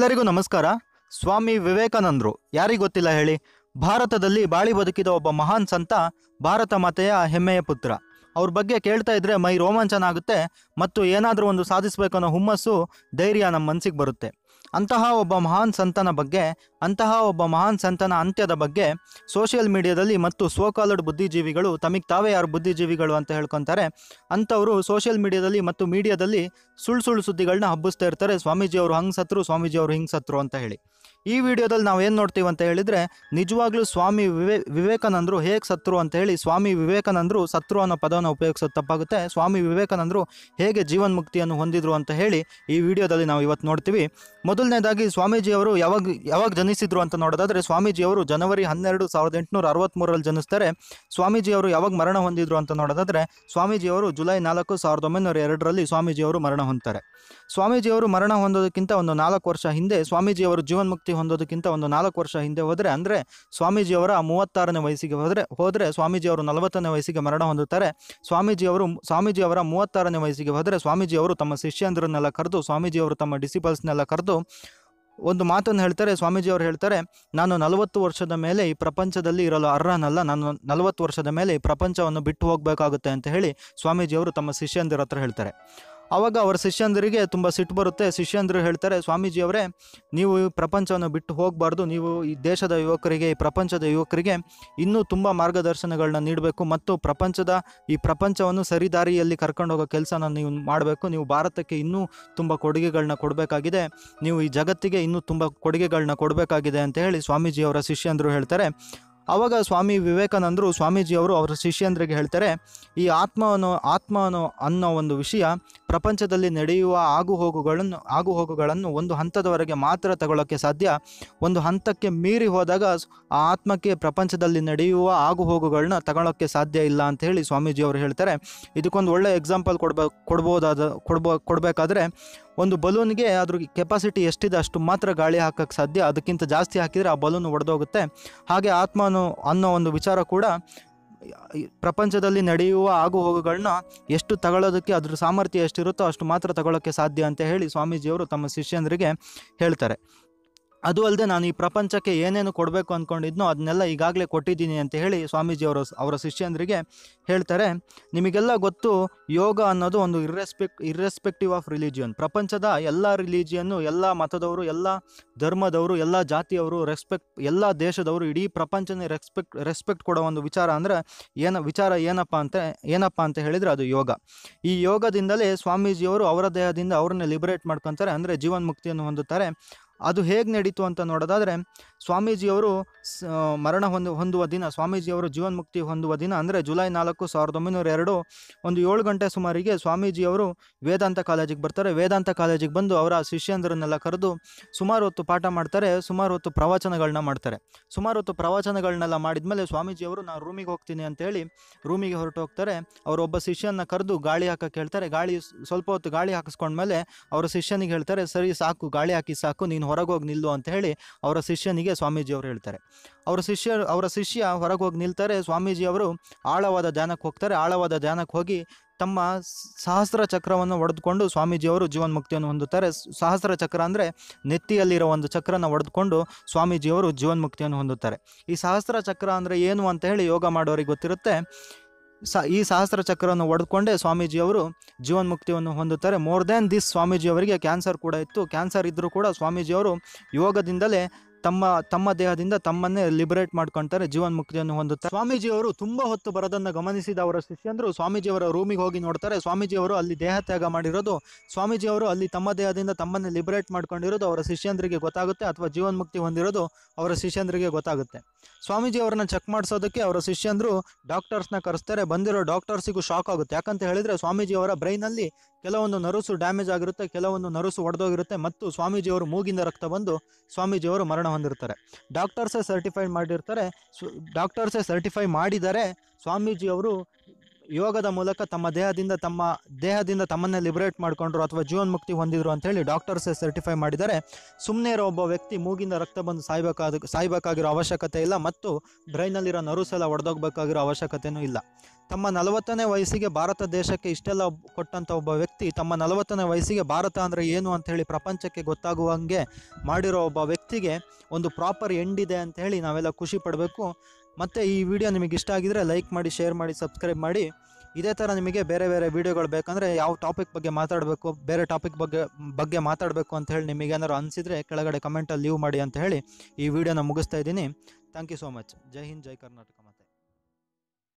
ಎಲ್ಲರಿಗೂ ನಮಸ್ಕಾರ. ಸ್ವಾಮಿ ವಿವೇಕಾನಂದರು, ಯಾರಿಗೂ ಗೊತ್ತಿಲ್ಲ ಹೇಳಿ? ಭಾರತದಲ್ಲಿ ಬಾಳಿ ಬದುಕಿದ ಒಬ್ಬ ಮಹಾನ್ ಸಂತ ಭಾರತ ಮಾತೆಯ ಹೆಮ್ಮೆಯ ಪುತ್ರ. ಅವ್ರ ಬಗ್ಗೆ ಕೇಳ್ತಾ ಇದ್ರೆ ಮೈ ರೋಮಾಂಚನ ಆಗುತ್ತೆ ಮತ್ತು ಏನಾದರೂ ಒಂದು ಸಾಧಿಸಬೇಕು ಅನ್ನೋ ಹುಮ್ಮಸ್ಸು ಧೈರ್ಯ ನಮ್ಮ ಮನಸ್ಸಿಗೆ ಬರುತ್ತೆ. ಅಂತಹ ಒಬ್ಬ ಮಹಾನ್ ಸಂತನ ಬಗ್ಗೆ, ಅಂತಹ ಒಬ್ಬ ಮಹಾನ್ ಸಂತನ ಅಂತ್ಯದ ಬಗ್ಗೆ ಸೋಷಿಯಲ್ ಮೀಡಿಯಾದಲ್ಲಿ ಮತ್ತು ಸೋಕಾಲಡ್ ಬುದ್ಧಿಜೀವಿಗಳು, ತಮಗೆ ತಾವೇ ಯಾರು ಬುದ್ಧಿಜೀವಿಗಳು ಅಂತ ಹೇಳ್ಕೊತಾರೆ. ಅಂಥವರು ಸೋಷಿಯಲ್ ಮೀಡಿಯಾದಲ್ಲಿ ಮತ್ತು ಮೀಡಿಯಾದಲ್ಲಿ ಸುಳ್ಳು ಸುಳ್ಳು ಸುದ್ದಿಗಳನ್ನ ಹಬ್ಬಿಸ್ತಾ ಇರ್ತಾರೆ. ಸ್ವಾಮೀಜಿ ಅವರು ಹಂಗೆ ಸತ್ರು ಸ್ವಾಮೀಜಿ ಅವರು ಹಿಂಗೆ ಸತ್ರು ಅಂತ ಹೇಳಿ. ಈ ವಿಡಿಯೋದಲ್ಲಿ ನಾವು ಏನು ನೋಡ್ತೀವಿ ಅಂತ ಹೇಳಿದರೆ, ನಿಜವಾಗ್ಲೂ ಸ್ವಾಮಿ ವಿವೇ, ವಿವೇಕಾನಂದರು ಹೇಗೆ ಸತ್ರು ಅಂತ ಹೇಳಿ ಸ್ವಾಮಿ ವಿವೇಕಾನಂದರು ಸತ್ರು ಅನ್ನೋ ಪದವನ್ನು ಉಪಯೋಗಿಸೋದು ತಪ್ಪಾಗುತ್ತೆ. ಸ್ವಾಮಿ ವಿವೇಕಾನಂದರು ಹೇಗೆ ಜೀವನ್ಮುಕ್ತಿಯನ್ನು ಹೊಂದಿದ್ರು ಅಂತ ಹೇಳಿ ಈ ವಿಡಿಯೋದಲ್ಲಿ ನಾವು ಇವತ್ತು ನೋಡ್ತೀವಿ. ಮೊದಲನೇದಾಗಿ ಸ್ವಾಮೀಜಿಯವರು ಯಾವಾಗ ಯಾವಾಗ ಜನಿಸಿದ್ರು ಅಂತ ನೋಡೋದಾದರೆ ಸ್ವಾಮೀಜಿಯವರು ಜನವರಿ ಹನ್ನೆರಡು ಸಾವಿರದ ಎಂಟುನೂರ ಅರವತ್ತ್ಮೂರರಲ್ಲಿ ಜನಿಸ್ತಾರೆ. ಸ್ವಾಮೀಜಿಯವರು ಯಾವಾಗ ಮರಣ ಹೊಂದಿದ್ರು ಅಂತ ನೋಡೋದಾದರೆ ಸ್ವಾಮೀಜಿಯವರು ಜುಲೈ ನಾಲ್ಕು ಸಾವಿರದ ಒಂಬೈನೂರ ಎರಡರಲ್ಲಿ ಸ್ವಾಮೀಜಿಯವರು ಮರಣ ಹೊಂದ್ತಾರೆ. ಸ್ವಾಮೀಜಿಯವರು ಮರಣ ಹೊಂದೋದಕ್ಕಿಂತ ಒಂದು ನಾಲ್ಕು ವರ್ಷ ಹಿಂದೆ ಸ್ವಾಮೀಜಿಯವರು ಜೀವನ್ಮುಕ್ತಿ ಹೊಂದೋದಕ್ಕಿಂತ ಒಂದು ನಾಲ್ಕು ವರ್ಷ ಹಿಂದೆ ಹೋದರೆ, ಅಂದರೆ ಸ್ವಾಮೀಜಿಯವರ ಮೂವತ್ತಾರನೇ ವಯಸ್ಸಿಗೆ ಹೋದರೆ ಹೋದರೆ ಸ್ವಾಮೀಜಿಯವರು ನಲವತ್ತನೇ ವಯಸ್ಸಿಗೆ ಮರಣ ಹೊಂದುತ್ತಾರೆ. ಸ್ವಾಮೀಜಿಯವರು, ಸ್ವಾಮೀಜಿಯವರ ಮೂವತ್ತಾರನೇ ವಯಸ್ಸಿಗೆ ಹೋದರೆ ಸ್ವಾಮೀಜಿಯವರು ತಮ್ಮ ಶಿಷ್ಯಂದ್ರನ್ನೆಲ್ಲ ಕರೆದು, ಸ್ವಾಮೀಜಿಯವರು ತಮ್ಮ ಡಿಸಿಪಲ್ಸ್ನೆಲ್ಲ ಕರೆದು ಒಂದು ಮಾತನ್ನು ಹೇಳ್ತಾರೆ. ಸ್ವಾಮೀಜಿಯವರು ಹೇಳ್ತಾರೆ, ನಾನು ನಲವತ್ತು ವರ್ಷದ ಮೇಲೆ ಈ ಪ್ರಪಂಚದಲ್ಲಿ ಇರಲು ಅರ್ಹನಲ್ಲ. ನಾನು ನಲವತ್ತು ವರ್ಷದ ಮೇಲೆ ಈ ಪ್ರಪಂಚವನ್ನು ಬಿಟ್ಟು ಹೋಗಬೇಕಾಗುತ್ತೆ ಅಂತ ಹೇಳಿ ಸ್ವಾಮೀಜಿಯವರು ತಮ್ಮ ಶಿಷ್ಯಂದಿರ ಹತ್ರ ಹೇಳ್ತಾರೆ. ಆವಾಗ ಅವರ ಶಿಷ್ಯಂದರಿಗೆ ತುಂಬ ಸಿಟ್ಟು ಬರುತ್ತೆ. ಶಿಷ್ಯಂದರು ಹೇಳ್ತಾರೆ, ಸ್ವಾಮೀಜಿಯವರೇ, ನೀವು ಈ ಪ್ರಪಂಚವನ್ನು ಬಿಟ್ಟು ಹೋಗಬಾರ್ದು. ನೀವು ಈ ದೇಶದ ಯುವಕರಿಗೆ, ಈ ಪ್ರಪಂಚದ ಯುವಕರಿಗೆ ಇನ್ನೂ ತುಂಬ ಮಾರ್ಗದರ್ಶನಗಳನ್ನ ನೀಡಬೇಕು ಮತ್ತು ಪ್ರಪಂಚದ ಈ ಪ್ರಪಂಚವನ್ನು ಸರಿದಾರಿಯಲ್ಲಿ ಕರ್ಕೊಂಡು ಹೋಗೋ ಕೆಲಸನ ನೀವು ಮಾಡಬೇಕು. ನೀವು ಭಾರತಕ್ಕೆ ಇನ್ನೂ ತುಂಬ ಕೊಡುಗೆಗಳನ್ನ ಕೊಡಬೇಕಾಗಿದೆ. ನೀವು ಈ ಜಗತ್ತಿಗೆ ಇನ್ನೂ ತುಂಬ ಕೊಡುಗೆಗಳನ್ನ ಕೊಡಬೇಕಾಗಿದೆ ಅಂತ ಹೇಳಿ ಸ್ವಾಮೀಜಿಯವರ ಶಿಷ್ಯಂದರು ಹೇಳ್ತಾರೆ. ಆವಾಗ ಸ್ವಾಮಿ ವಿವೇಕಾನಂದರು ಸ್ವಾಮೀಜಿಯವರು ಅವರ ಶಿಷ್ಯಂದ್ರಿಗೆ ಹೇಳ್ತಾರೆ, ಈ ಆತ್ಮವನ್ನು ಆತ್ಮವನ್ನು ಅನ್ನೋ ಒಂದು ವಿಷಯ ಪ್ರಪಂಚದಲ್ಲಿ ನಡೆಯುವ ಆಗುಹೋಗುಗಳನ್ನು ಆಗುಹೋಗುಗಳನ್ನು ಒಂದು ಹಂತದವರೆಗೆ ಮಾತ್ರ ತಗೊಳ್ಳೋಕ್ಕೆ ಸಾಧ್ಯ. ಒಂದು ಹಂತಕ್ಕೆ ಮೀರಿ ಹೋದಾಗ ಆ ಆತ್ಮಕ್ಕೆ ಪ್ರಪಂಚದಲ್ಲಿ ನಡೆಯುವ ಆಗುಹೋಗುಗಳನ್ನ ತಗೊಳ್ಳೋಕ್ಕೆ ಸಾಧ್ಯ ಇಲ್ಲ ಅಂತ ಹೇಳಿ ಸ್ವಾಮೀಜಿಯವರು ಹೇಳ್ತಾರೆ. ಇದಕ್ಕೊಂದು ಒಳ್ಳೆಯ ಎಕ್ಸಾಂಪಲ್ ಕೊಡ್ಬೇಕು ಕೊಡ್ಬೋದಾದ, ಕೊಡ್ಬೋ, ಕೊಡಬೇಕಾದ್ರೆ ಒಂದು ಬಲೂನ್ಗೆ ಅದ್ರ ಕೆಪಾಸಿಟಿ ಎಷ್ಟಿದೆ ಅಷ್ಟು ಮಾತ್ರ ಗಾಳಿ ಹಾಕಕ್ಕೆ ಸಾಧ್ಯ. ಅದಕ್ಕಿಂತ ಜಾಸ್ತಿ ಹಾಕಿದರೆ ಆ ಬಲೂನ್ ಒಡೆದೋಗುತ್ತೆ. ಹಾಗೆ ಆತ್ಮನು ಅನ್ನೋ ಒಂದು ವಿಚಾರ ಕೂಡ ಪ್ರಪಂಚದಲ್ಲಿ ನಡೆಯುವ ಆಗು ಹೋಗುಗಳನ್ನ ಎಷ್ಟು ತಗೊಳ್ಳೋದಕ್ಕೆ, ಅದ್ರ ಸಾಮರ್ಥ್ಯ ಎಷ್ಟಿರುತ್ತೋ ಅಷ್ಟು ಮಾತ್ರ ತಗೊಳ್ಳೋಕ್ಕೆ ಸಾಧ್ಯ ಅಂತ ಹೇಳಿ ಸ್ವಾಮೀಜಿಯವರು ತಮ್ಮ ಶಿಷ್ಯಂದರಿಗೆ ಹೇಳ್ತಾರೆ. ಅದು ಅಲ್ಲದೆ ನಾನು ಈ ಪ್ರಪಂಚಕ್ಕೆ ಏನೇನು ಕೊಡಬೇಕು ಅಂದ್ಕೊಂಡಿದ್ನೋ ಅದನ್ನೆಲ್ಲ ಈಗಾಗಲೇ ಕೊಟ್ಟಿದ್ದೀನಿ ಅಂತ ಹೇಳಿ ಸ್ವಾಮೀಜಿಯವರು ಅವರ ಶಿಷ್ಯಂದರಿಗೆ ಹೇಳ್ತಾರೆ. ನಿಮಗೆಲ್ಲ ಗೊತ್ತು, ಯೋಗ ಅನ್ನೋದು ಒಂದು ಇರ್ರೆಸ್ಪೆಕ್ಟ್ ಇರ್ರೆಸ್ಪೆಕ್ಟಿವ್ ಆಫ್ ರಿಲಿಜಿಯನ್ ಪ್ರಪಂಚದ ಎಲ್ಲ ರಿಲಿಜಿಯನ್ನು ಎಲ್ಲ ಮತದವರು, ಎಲ್ಲ ಧರ್ಮದವರು, ಎಲ್ಲ ಜಾತಿಯವರು ರೆಸ್ಪೆಕ್ಟ್ ಎಲ್ಲ ದೇಶದವರು ಇಡೀ ಪ್ರಪಂಚನೇ ರೆಸ್ಪೆಕ್ಟ್ ರೆಸ್ಪೆಕ್ಟ್ ಕೊಡೋ ಒಂದು ವಿಚಾರ ಅಂದರೆ ಏನ, ವಿಚಾರ ಏನಪ್ಪ ಅಂತ ಏನಪ್ಪ ಅಂತ ಹೇಳಿದರೆ ಅದು ಯೋಗ. ಈ ಯೋಗದಿಂದಲೇ ಸ್ವಾಮೀಜಿಯವರು ಅವರ ದೇಹದಿಂದ ಅವ್ರನ್ನ ಲಿಬರೇಟ್ ಮಾಡ್ಕೊತಾರೆ, ಅಂದರೆ ಜೀವನ್ಮುಕ್ತಿಯನ್ನು ಹೊಂದುತ್ತಾರೆ. ಅದು ಹೇಗೆ ನಡೀತು ಅಂತ ನೋಡೋದಾದರೆ ಸ್ವಾಮೀಜಿಯವರು ಮರಣ ಹೊಂದು, ಹೊಂದುವ ದಿನ, ಸ್ವಾಮೀಜಿಯವರು ಜೀವನ್ಮುಕ್ತಿ ಹೊಂದುವ ದಿನ ಅಂದರೆ ಜುಲೈ ನಾಲ್ಕು ಸಾವಿರದ ಒಂಬೈನೂರ ಎರಡು, ಒಂದು ಏಳು ಗಂಟೆ ಸುಮಾರಿಗೆ ಸ್ವಾಮೀಜಿಯವರು ವೇದಾಂತ ಕಾಲೇಜಿಗೆ ಬರ್ತಾರೆ. ವೇದಾಂತ ಕಾಲೇಜಿಗೆ ಬಂದು ಅವರ ಶಿಷ್ಯಂದರನ್ನೆಲ್ಲ ಕರೆದು ಸುಮಾರು ಹೊತ್ತು ಪಾಠ ಮಾಡ್ತಾರೆ, ಸುಮಾರು ಹೊತ್ತು ಪ್ರವಚನಗಳನ್ನ ಮಾಡ್ತಾರೆ. ಸುಮಾರು ಹೊತ್ತು ಪ್ರವಚನಗಳನ್ನೆಲ್ಲ ಮಾಡಿದ್ಮೇಲೆ ಸ್ವಾಮೀಜಿಯವರು, ನಾನು ರೂಮಿಗೆ ಹೋಗ್ತೀನಿ ಅಂತೇಳಿ ರೂಮಿಗೆ ಹೊರಟು ಹೋಗ್ತಾರೆ. ಅವರೊಬ್ಬ ಶಿಷ್ಯನ ಕರೆದು ಗಾಳಿ ಹಾಕಕ್ಕೆ ಹೇಳ್ತಾರೆ. ಗಾಳಿ ಸ್ವಲ್ಪ ಹೊತ್ತು ಗಾಳಿ ಹಾಕಿಸ್ಕೊಂಡ್ಮೇಲೆ ಅವರ ಶಿಷ್ಯನಿಗೆ ಹೇಳ್ತಾರೆ, ಸರಿ ಸಾಕು, ಗಾಳಿ ಹಾಕಿ ಸಾಕು, ನೀನು ಹೊರಗೆ ಹೋಗಿ ನಿಲ್ಲು ಅಂತ ಹೇಳಿ ಅವರ ಶಿಷ್ಯನಿಗೆ ಸ್ವಾಮೀಜಿಯವರು ಹೇಳ್ತಾರೆ. ಅವರ ಶಿಷ್ಯ ಅವರ ಶಿಷ್ಯ ಹೊರಗೆ ಹೋಗಿ ನಿಲ್ತಾರೆ. ಸ್ವಾಮೀಜಿಯವರು ಆಳವಾದ ಧ್ಯಾನಕ್ಕೆ ಹೋಗ್ತಾರೆ. ಆಳವಾದ ಧ್ಯಾನಕ್ಕೆ ಹೋಗಿ ತಮ್ಮ ಸಹಸ್ರ ಚಕ್ರವನ್ನು ಒಡೆದುಕೊಂಡು ಸ್ವಾಮೀಜಿಯವರು ಜೀವನ್ಮುಕ್ತಿಯನ್ನು ಹೊಂದುತ್ತಾರೆ. ಸಹಸ್ರ ಚಕ್ರ ಅಂದರೆ ನೆತ್ತಿಯಲ್ಲಿರೋ ಒಂದು ಚಕ್ರನ ಒಡೆದುಕೊಂಡು ಸ್ವಾಮೀಜಿಯವರು ಜೀವನ್ಮುಕ್ತಿಯನ್ನು ಹೊಂದುತ್ತಾರೆ. ಈ ಸಹಸ್ರ ಚಕ್ರ ಅಂದರೆ ಏನು ಅಂತ ಹೇಳಿ ಯೋಗ ಮಾಡೋರಿಗೆ ಗೊತ್ತಿರುತ್ತೆ. ಸ, ಈ ಸಹಸ್ರ ಚಕ್ರವನ್ನು ಒಡೆದುಕೊಂಡೇ ಸ್ವಾಮೀಜಿಯವರು ಜೀವನ್ಮುಕ್ತಿಯನ್ನು ಹೊಂದುತ್ತಾರೆ. ಮೋರ್ ದ್ಯಾನ್ ದಿಸ್ ಸ್ವಾಮೀಜಿಯವರಿಗೆ ಕ್ಯಾನ್ಸರ್ ಕೂಡ ಇತ್ತು. ಕ್ಯಾನ್ಸರ್ ಇದ್ದರೂ ಕೂಡ ಸ್ವಾಮೀಜಿಯವರು ಯೋಗದಿಂದಲೇ ತಮ್ಮ ತಮ್ಮ ದೇಹದಿಂದ ತಮ್ಮನ್ನೇ ಲಿಬರೇಟ್ ಮಾಡ್ಕೊಳ್ತಾರೆ ಜೀವನ್ಮುಕ್ತಿಯನ್ನು ಹೊಂದುತ್ತಾರೆ. ಸ್ವಾಮೀಜಿಯವರು ತುಂಬಾ ಹೊತ್ತು ಬರೋದನ್ನು ಗಮನಿಸಿದ ಅವರ ಶಿಷ್ಯಂದರು ಸ್ವಾಮೀಜಿಯವರ ರೂಮಿಗೆ ಹೋಗಿ ನೋಡ್ತಾರೆ. ಸ್ವಾಮೀಜಿಯವರು ಅಲ್ಲಿ ದೇಹ ತ್ಯಾಗ ಮಾಡಿರೋದು, ಸ್ವಾಮೀಜಿಯವರು ಅಲ್ಲಿ ತಮ್ಮ ದೇಹದಿಂದ ತಮ್ಮನ್ನೇ ಲಿಬರೇಟ್ ಮಾಡ್ಕೊಂಡಿರೋದು ಅವರ ಶಿಷ್ಯಂದ್ರಿಗೆ ಗೊತ್ತಾಗುತ್ತೆ ಅಥವಾ ಜೀವನ್ ಮುಕ್ತಿ ಹೊಂದಿರೋದು ಅವರ ಶಿಷ್ಯಂದ್ರಿಗೆ ಗೊತ್ತಾಗುತ್ತೆ. ಸ್ವಾಮೀಜಿ ಅವರನ್ನ ಚೆಕ್ ಮಾಡಿಸೋದಕ್ಕೆ ಅವರ ಶಿಷ್ಯಂದರು ಡಾಕ್ಟರ್ಸ್ನ ಕರೆಸ್ತಾರೆ. ಬಂದಿರೋ ಡಾಕ್ಟರ್ಸಿಗೂ ಶಾಕ್ ಆಗುತ್ತೆ. ಯಾಕಂತ ಹೇಳಿದ್ರೆ ಸ್ವಾಮೀಜಿ ಅವರ ಬ್ರೈನಲ್ಲಿ ಕೆಲವೊಂದು ನರಸು ಡ್ಯಾಮೇಜ್ ಆಗಿರುತ್ತೆ, ಕೆಲವೊಂದು ನರಸು ಒಡೆದೋಗಿರುತ್ತೆ ಮತ್ತು ಸ್ವಾಮೀಜಿಯವರು ಮೂಗಿಂದ ರಕ್ತ ಬಂದು ಸ್ವಾಮೀಜಿಯವರು ಮರಣ ಹೊಂದಿರ್ತಾರೆ. ಡಾಕ್ಟರ್ಸೇ ಸರ್ಟಿಫೈ ಮಾಡಿರ್ತಾರೆ ಡಾಕ್ಟರ್ಸೇ ಸರ್ಟಿಫೈ ಮಾಡಿದರೆ ಸ್ವಾಮೀಜಿಯವರು ಯೋಗದ ಮೂಲಕ ತಮ್ಮ ದೇಹದಿಂದ ತಮ್ಮ ದೇಹದಿಂದ ತಮ್ಮನ್ನೇ ಲಿಬರೇಟ್ ಮಾಡಿಕೊಂಡ್ರು ಅಥವಾ ಜೀವನ್ಮುಕ್ತಿ ಹೊಂದಿದ್ರು ಅಂತ ಹೇಳಿ ಡಾಕ್ಟರ್ಸ್ ಸರ್ಟಿಫೈ ಮಾಡಿದರೆ ಸುಮ್ಮನೆ ಇರೋ ಒಬ್ಬ ವ್ಯಕ್ತಿ ಮೂಗಿಂದ ರಕ್ತ ಬಂದು ಸಾಯ್ಬೇಕಾದ, ಸಾಯ್ಬೇಕಾಗಿರೋ ಅವಶ್ಯಕತೆ ಇಲ್ಲ ಮತ್ತು ಬ್ರೈನಲ್ಲಿರೋ ನರುಸೆಲ್ಲ ಒಡೆದೋಗ್ಬೇಕಾಗಿರೋ ಅವಶ್ಯಕತೆಯೂ ಇಲ್ಲ. ತಮ್ಮ ನಲವತ್ತನೇ ವಯಸ್ಸಿಗೆ ಭಾರತ ದೇಶಕ್ಕೆ ಇಷ್ಟೆಲ್ಲ ಕೊಟ್ಟಂಥ ಒಬ್ಬ ವ್ಯಕ್ತಿ ತಮ್ಮ ನಲವತ್ತನೇ ವಯಸ್ಸಿಗೆ ಭಾರತ ಅಂದರೆ ಏನು ಅಂತ ಹೇಳಿ ಪ್ರಪಂಚಕ್ಕೆ ಗೊತ್ತಾಗುವಂಗೆ ಮಾಡಿರೋ ಒಬ್ಬ ವ್ಯಕ್ತಿಗೆ ಒಂದು ಪ್ರಾಪರ್ ಎಂಡ್ ಇದೆ ಅಂತ ಹೇಳಿ ನಾವೆಲ್ಲ ಖುಷಿ ಪಡಬೇಕು. ಮತ್ತು ಈ ವಿಡಿಯೋ ನಿಮಗೆ ಇಷ್ಟ ಆಗಿದರೆ ಲೈಕ್ ಮಾಡಿ ಶೇರ್ ಮಾಡಿ ಸಬ್ಸ್ಕ್ರೈಬ್ ಮಾಡಿ. ಇದೇ ಥರ ನಿಮಗೆ ಬೇರೆ ಬೇರೆ ವೀಡಿಯೋಗಳು ಬೇಕಂದರೆ ಯಾವ ಟಾಪಿಕ್ ಬಗ್ಗೆ ಮಾತಾಡಬೇಕು, ಬೇರೆ ಟಾಪಿಕ್ ಬಗ್ಗೆ ಬಗ್ಗೆ ಮಾತಾಡಬೇಕು ಅಂತ ಹೇಳಿ ನಿಮಗೇನಾದ್ರು ಅನಿಸಿದರೆ ಕೆಳಗಡೆ ಕಮೆಂಟಲ್ಲಿ ಲೀವ್ ಮಾಡಿ ಅಂತ ಹೇಳಿ ಈ ವಿಡಿಯೋನ ಮುಗಿಸ್ತಾ ಇದ್ದೀನಿ. Thank you so much Jai Hind, Jai Karnataka